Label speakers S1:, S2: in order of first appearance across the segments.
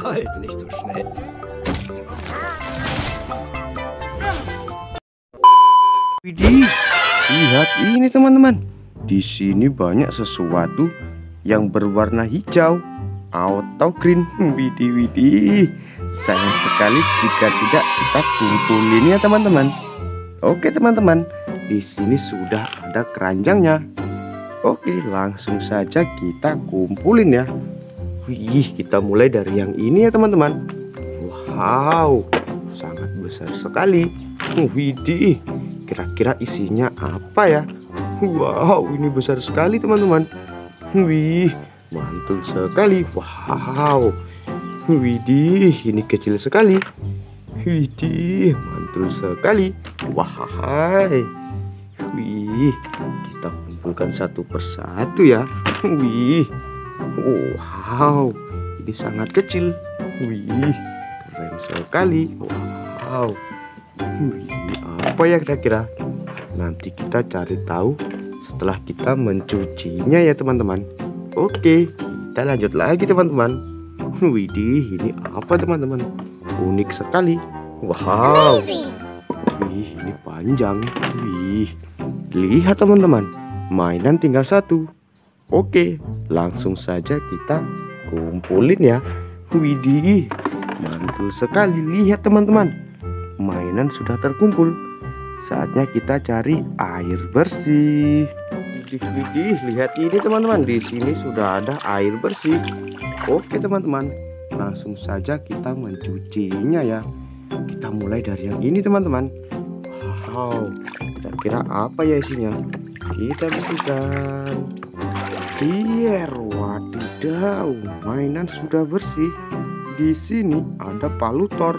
S1: Halt nicht so schnell.
S2: Widih, lihat ini teman-teman. Di sini banyak sesuatu yang berwarna hijau atau green. Widih, widih. Sayang sekali jika tidak kita kumpulin ya teman-teman. Oke teman-teman, di sini sudah ada keranjangnya. Oke, langsung saja kita kumpulin ya. Wih, kita mulai dari yang ini ya teman-teman. Wow, sangat besar sekali. Widih, Kira-kira isinya apa ya? Wow, ini besar sekali teman-teman. Wih, mantul sekali. Wow. Widih, ini kecil sekali. Widih, mantul sekali. Wahai. Wih, kita kumpulkan satu persatu ya. Wih. Wow, ini sangat kecil. Wih, keren sekali. Wow. Wih, apa ya kira-kira? Nanti kita cari tahu setelah kita mencucinya ya teman-teman. Oke, kita lanjut lagi teman-teman. Widih, ini apa teman-teman? Unik sekali. Wow. Wih, ini panjang. Wih, lihat teman-teman. Mainan tinggal satu. Oke, langsung saja kita kumpulin ya. Widih, mantul sekali. Lihat teman-teman, mainan sudah terkumpul. Saatnya kita cari air bersih. Widih, lihat ini teman-teman. Di sini sudah ada air bersih. Oke teman-teman, langsung saja kita mencucinya ya. Kita mulai dari yang ini teman-teman. Wow, kira-kira apa ya isinya? Kita bersihkan. Hier, wadidaw, mainan sudah bersih. Di sini ada palutor.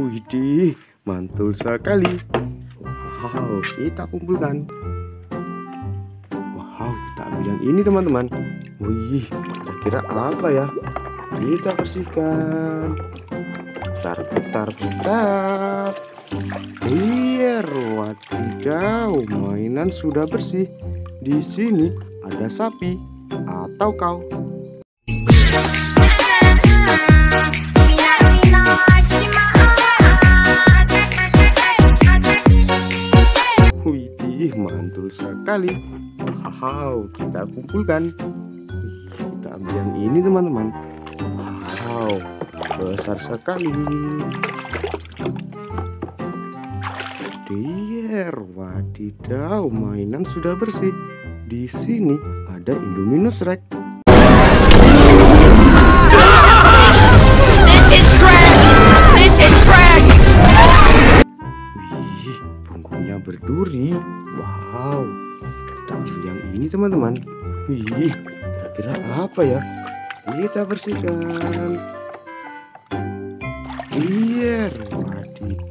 S2: Widih, mantul sekali. Wow, kita kumpulkan. Wow, kita ambil yang ini teman-teman. Wih, kira-kira apa ya? Kita bersihkan. Putar, putar, putar. Biar wadidaw, mainan sudah bersih. Di sini ada sapi atau kau. Widih, mantul sekali. Wow, kita kumpulkan. Kita ambil yang ini teman-teman. Wow, besar sekali. Dear, wadidaw, mainan sudah bersih. Di sini ada Indominus Rex.
S3: This is trash! This is trash!
S2: Wih, punggungnya berduri. Wow. Kita ambil yang ini teman-teman. Wih, kira-kira apa ya? Kita bersihkan.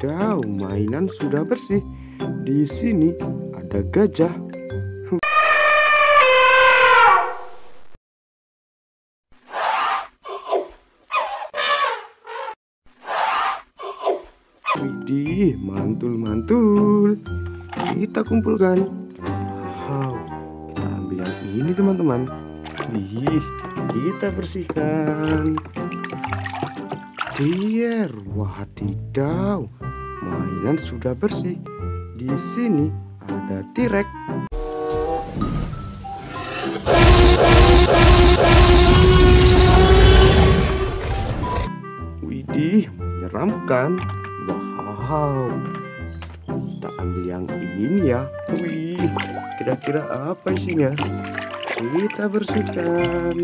S2: Wadidaw, mainan sudah bersih. Di sini ada gajah. Widih, mantul-mantul. Kita kumpulkan. Wow, kita ambil yang ini teman-teman. Wih, kita bersihkan. Dear, wadidaw, mainan sudah bersih. Di sini ada T-Rex. Widih, menyeramkan. Wow. Kita ambil yang ini ya. Wih, kira-kira apa isinya? Kita bersihkan.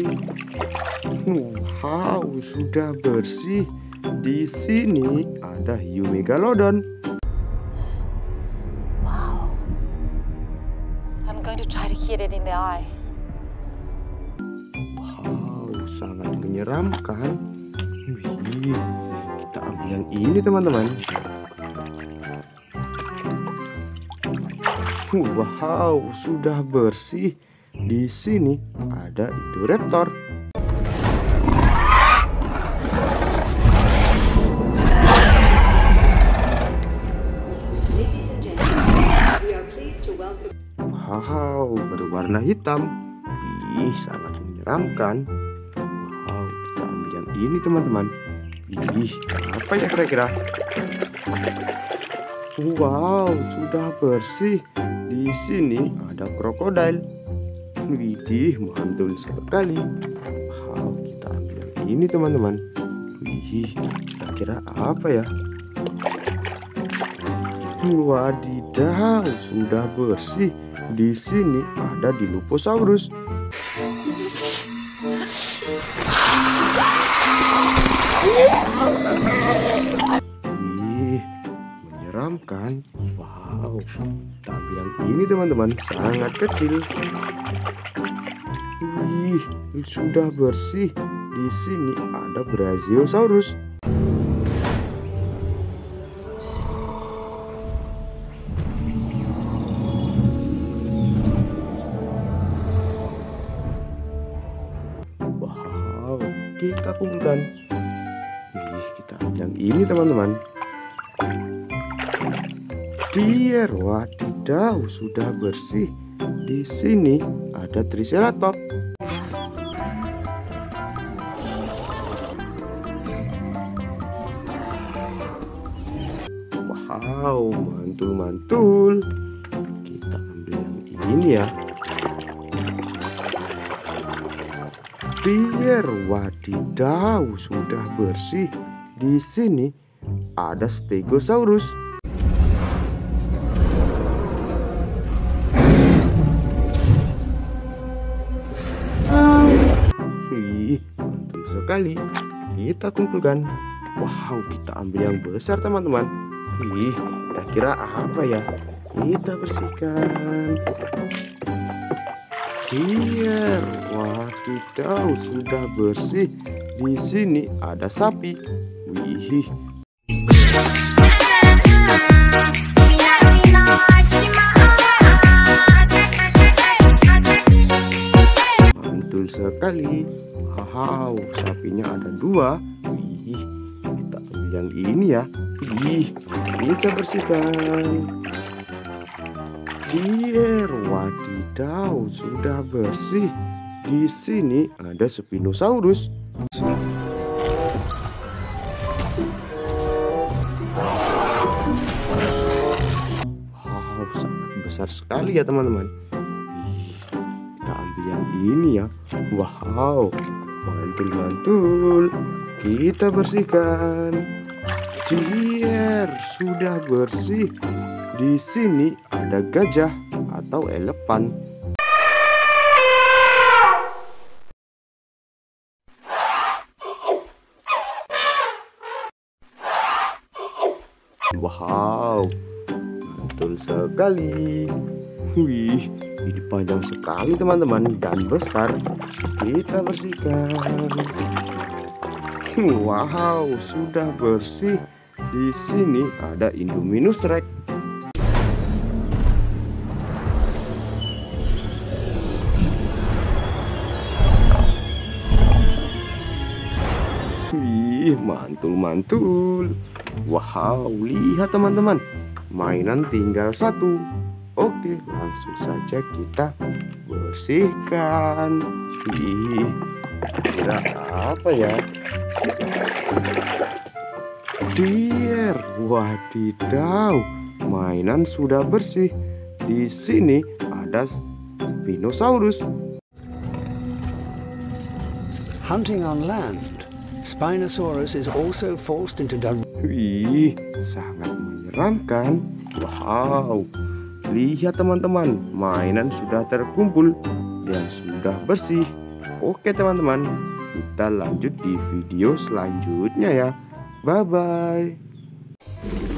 S2: Wow, sudah bersih. Di sini ada hiu megalodon.
S4: Wow. I'm going to try to hit it in the eye.
S2: Wow, sangat menyeramkan. Wih, kita ambil yang ini teman-teman. Wow, sudah bersih. Di sini ada Indoraptor. Berwarna hitam. Ih, sangat menyeramkan. Wow, kita ambil yang ini teman-teman. Ih, apa ya kira-kira? Wow, sudah bersih. Di sini ada krokodil. Widih, mantul sekali. Wow, kita ambil yang ini teman-teman. Wih, kira-kira apa ya? Wadidaw, sudah bersih. Di sini ada Dilophosaurus. Wih, menyeramkan. Wow, tapi yang ini teman-teman sangat kecil. Wih, sudah bersih. Di sini ada Brachiosaurus. Kita kumpulkan. Wih, kita yang ini teman-teman. Dear, wadidaw, sudah bersih. Di sini ada Triceratops. Wow, mantul-mantul. Kita ambil yang ini ya. Biar wadidaw sudah bersih. Di sini ada Stegosaurus. Mantul sekali. Kita kumpulkan. Wow, kita ambil yang besar teman-teman. Wih, kira-kira apa ya? Kita bersihkan. Biar wadidaw sudah bersih. Di sini ada sapi. Wih, mantul sekali. Wow, sapinya ada dua. Wih, kita ambil yang ini ya. Wih, kita bersihkan. Biar wadidaw sudah bersih. Di sini ada Spinosaurus. Wow, sangat besar sekali ya teman-teman. Kita ambil yang ini ya. Wow, mantul-mantul. Kita bersihkan. Biar sudah bersih. Di sini ada gajah atau elepan. Wow, mantul sekali. Wih, ini panjang sekali teman-teman dan besar. Kita bersihkan. Wow, sudah bersih. Di sini ada Indominus Rex. Wih, mantul-mantul. Wow, lihat teman-teman. Mainan tinggal satu. Oke, langsung saja kita bersihkan. Wih, kira apa ya? Dear, wadidaw. Mainan sudah bersih. Di sini ada Spinosaurus.
S1: Hunting on land, Spinosaurus is also forced into
S2: Wih, sangat menyeramkan. Wow, lihat teman-teman, mainan sudah terkumpul dan sudah bersih. Oke teman-teman, kita lanjut di video selanjutnya ya. Bye-bye.